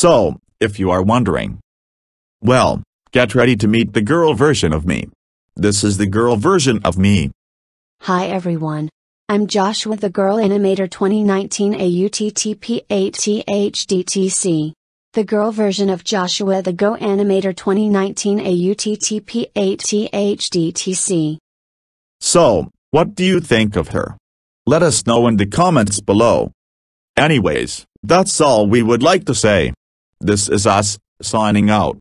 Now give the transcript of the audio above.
So, if you are wondering, well, get ready to meet the girl version of me. This is the girl version of me. Hi everyone. I'm Joshua the Girl Animator 2019 AUTTP8THDTC. The girl version of Joshua the Go Animator 2019 AUTTP8THDTC. So, what do you think of her? Let us know in the comments below. Anyways, that's all we would like to say. This is us, signing out.